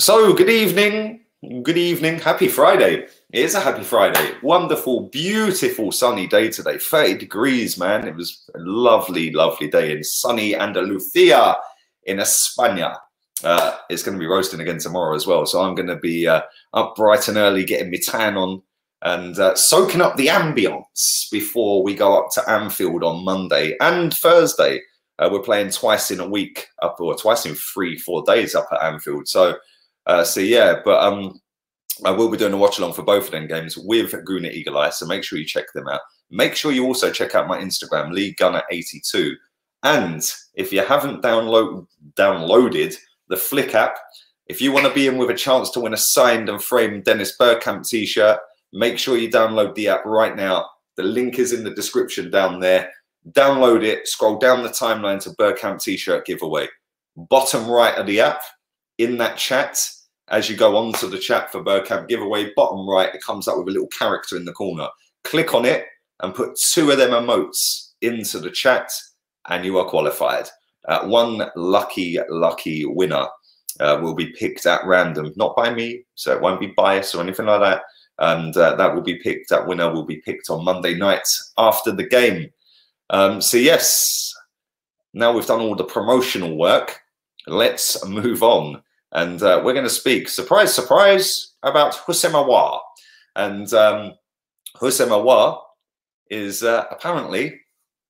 So, good evening. Good evening. Happy Friday. It is a happy Friday. Wonderful, beautiful sunny day today. 30 degrees, man. It was a lovely, lovely day in sunny Andalusia in España. Uh, it's going to be roasting again tomorrow as well. So I'm going to be uh, up bright and early getting my tan on and uh, soaking up the ambience before we go up to Anfield on Monday and Thursday. Uh, we're playing twice in a week up or twice in three, four days up at Anfield. So uh, so yeah, but um, I will be doing a watch along for both of them games with Guna Eagle Eye. So make sure you check them out. Make sure you also check out my Instagram, Lee Gunner 82 And if you haven't download downloaded the Flick app, if you want to be in with a chance to win a signed and framed Dennis Bergkamp t-shirt, make sure you download the app right now. The link is in the description down there. Download it, scroll down the timeline to Bergkamp t-shirt giveaway. Bottom right of the app, in that chat, as you go onto the chat for Bergkamp giveaway, bottom right, it comes up with a little character in the corner. Click on it and put two of them emotes into the chat, and you are qualified. Uh, one lucky, lucky winner uh, will be picked at random, not by me, so it won't be biased or anything like that. And uh, that will be picked, that winner will be picked on Monday night after the game. Um, so, yes, now we've done all the promotional work, let's move on and uh, we're going to speak, surprise, surprise, about Houssem Aouar. And um, is uh, apparently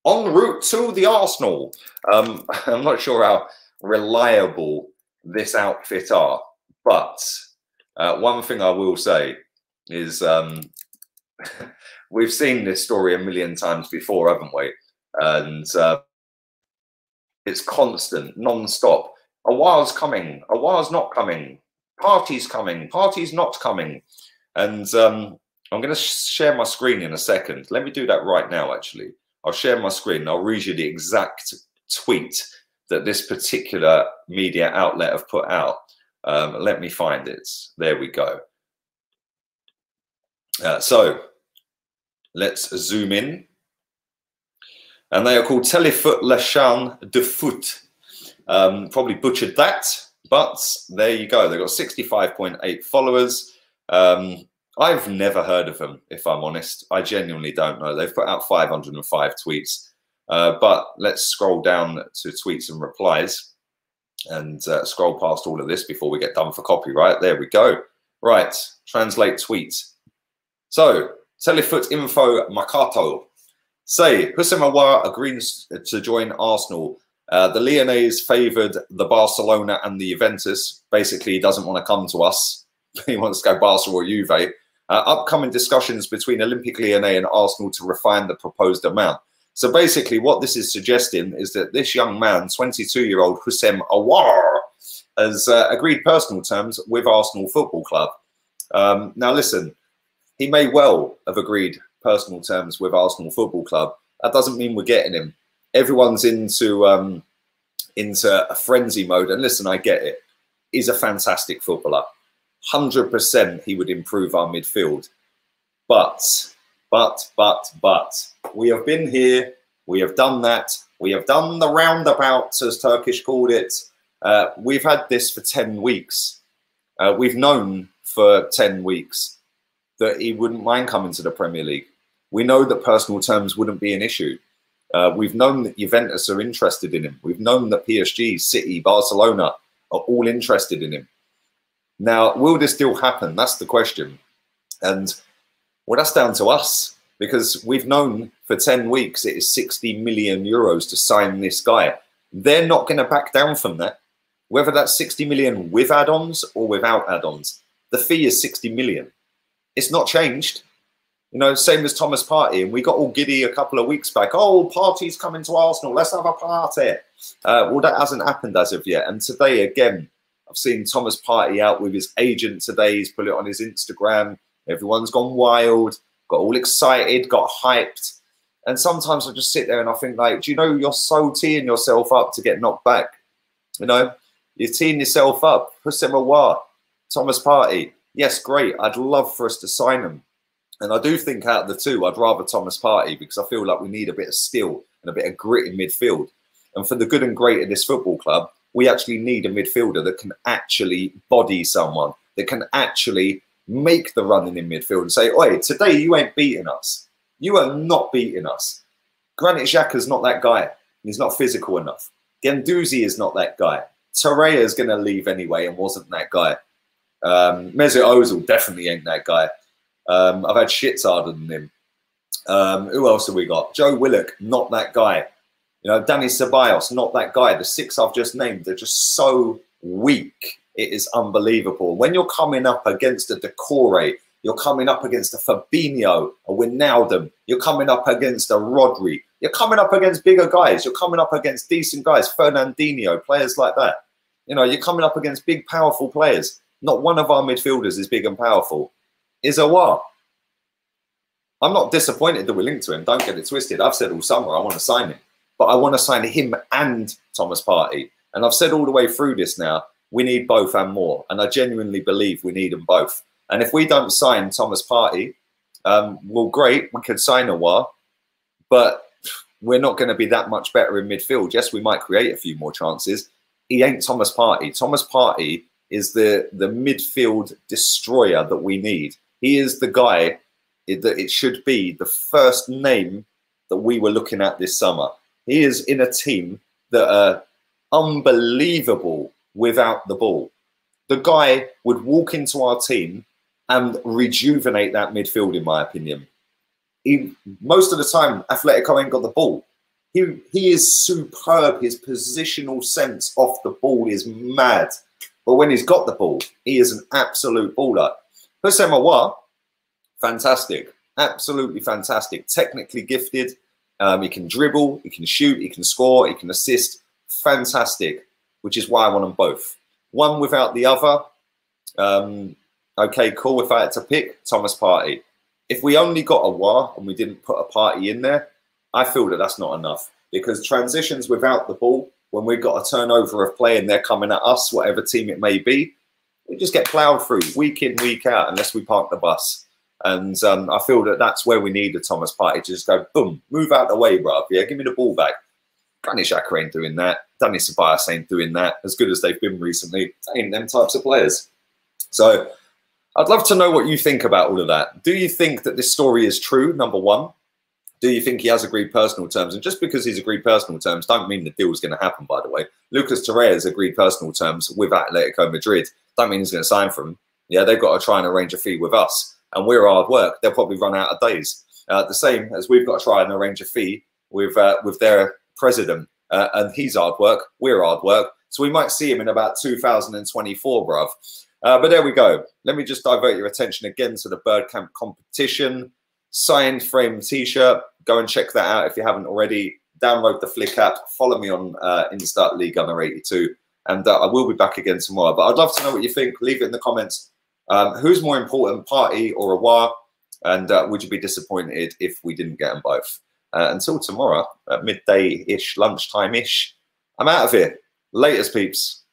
en route to the Arsenal. Um, I'm not sure how reliable this outfit are, but uh, one thing I will say is um, we've seen this story a million times before, haven't we? And uh, it's constant, non-stop Aouar's coming, Aouar's not coming, Partey's coming, Partey's not coming. And um, I'm going to share my screen in a second. Let me do that right now, actually. I'll share my screen. I'll read you the exact tweet that this particular media outlet have put out. Um, let me find it. There we go. Uh, so let's zoom in. And they are called Telefoot La de Foot. Um, probably butchered that, but there you go. They've got 65.8 followers. Um, I've never heard of them, if I'm honest. I genuinely don't know. They've put out 505 tweets. Uh, but let's scroll down to tweets and replies and uh, scroll past all of this before we get done for copyright. There we go. Right, translate tweet. So, Telefoot Info Makato. Say, Houssem Aouar agrees to join Arsenal uh, the Lyonnais favoured the Barcelona and the Juventus. Basically, he doesn't want to come to us. he wants to go Barca or Juve. Uh, upcoming discussions between Olympique Lyonnais and Arsenal to refine the proposed amount. So basically, what this is suggesting is that this young man, 22-year-old Houssem Aouar, has uh, agreed personal terms with Arsenal Football Club. Um, now, listen, he may well have agreed personal terms with Arsenal Football Club. That doesn't mean we're getting him everyone's into um, into a frenzy mode. And listen, I get it. He's a fantastic footballer. Hundred percent, he would improve our midfield. But, but, but, but, we have been here. We have done that. We have done the roundabout, as Turkish called it. Uh, we've had this for 10 weeks. Uh, we've known for 10 weeks that he wouldn't mind coming to the Premier League. We know that personal terms wouldn't be an issue. Uh, we've known that Juventus are interested in him. We've known that PSG, City, Barcelona are all interested in him. Now, will this deal happen? That's the question. And well, that's down to us because we've known for 10 weeks it is 60 million euros to sign this guy. They're not going to back down from that, whether that's 60 million with add ons or without add ons. The fee is 60 million. It's not changed. You know, same as Thomas Partey, and we got all giddy a couple of weeks back. Oh, Partey's coming to Arsenal. Let's have a party. Uh, well, that hasn't happened as of yet. And today, again, I've seen Thomas Partey out with his agent today. He's put it on his Instagram. Everyone's gone wild, got all excited, got hyped. And sometimes I just sit there and I think, like, do you know you're so teeing yourself up to get knocked back? You know, you're teeing yourself up. Houssem Aouar, Thomas Partey. Yes, great. I'd love for us to sign them. And I do think out of the two, I'd rather Thomas Partey because I feel like we need a bit of steel and a bit of grit in midfield. And for the good and great of this football club, we actually need a midfielder that can actually body someone, that can actually make the running in midfield and say, Oi, today you ain't beating us. You are not beating us. Granit Xhaka's not that guy. He's not physical enough. Guendouzi is not that guy. Torreira is going to leave anyway and wasn't that guy. Um, Mesut Ozil definitely ain't that guy. Um, I've had shits harder than him. Um, who else have we got? Joe Willock, not that guy. You know, Dani Ceballos, not that guy. The six I've just named, they're just so weak. It is unbelievable. When you're coming up against a Doucouré, you're coming up against a Fabinho, a Wijnaldum, you're coming up against a Rodri, you're coming up against bigger guys, you're coming up against decent guys, Fernandinho, players like that. You know, you're coming up against big, powerful players. Not one of our midfielders is big and powerful. Is Aouar. I'm not disappointed that we're linked to him. Don't get it twisted. I've said all summer I want to sign him, but I want to sign him and Thomas Partey. And I've said all the way through this now, we need both and more. And I genuinely believe we need them both. And if we don't sign Thomas Partey, um, well, great, we could sign Aouar, but we're not going to be that much better in midfield. Yes, we might create a few more chances. He ain't Thomas Partey. Thomas Partey is the the midfield destroyer that we need. He is the guy that it should be the first name that we were looking at this summer. He is in a team that are unbelievable without the ball. The guy would walk into our team and rejuvenate that midfield, in my opinion. He, most of the time, Atletico ain't got the ball. He, he is superb. His positional sense off the ball is mad. But when he's got the ball, he is an absolute baller. Houssem Aouar, fantastic. Absolutely fantastic. Technically gifted. Um, he can dribble, he can shoot, he can score, he can assist. Fantastic, which is why I want them both. One without the other. Um, okay, cool. If I had to pick, Thomas Partey, If we only got Aouar and we didn't put a party in there, I feel that that's not enough because transitions without the ball, when we've got a turnover of play and they're coming at us, whatever team it may be, we just get plowed through week in, week out, unless we park the bus. And um, I feel that that's where we need a Thomas Partey to just go, boom, move out the way, bruv. Yeah, give me the ball back. Granit Xhaka ain't doing that. Dani Ceballos ain't doing that. As good as they've been recently, ain't them types of players. So I'd love to know what you think about all of that. Do you think that this story is true, number one? Do you think he has agreed personal terms? And just because he's agreed personal terms, don't mean the deal is going to happen, by the way. Lucas Torreira has agreed personal terms with Atletico Madrid. Don't mean he's going to sign for him. Yeah, they've got to try and arrange a fee with us and we're hard work, they'll probably run out of days. Uh, the same as we've got to try and arrange a fee with uh, with their president, uh, and he's hard work, we're hard work. So we might see him in about 2024, bruv. Uh, but there we go. Let me just divert your attention again to the Bergkamp competition. Signed frame t-shirt. Go and check that out if you haven't already. Download the Flick app. Follow me on uh, Insta Lee Gunner 82. And uh, I will be back again tomorrow. But I'd love to know what you think. Leave it in the comments um, who's more important, Partey or Aouar? And uh, would you be disappointed if we didn't get them both? Uh, until tomorrow at midday-ish, lunchtime-ish, I'm out of here. Latest, peeps.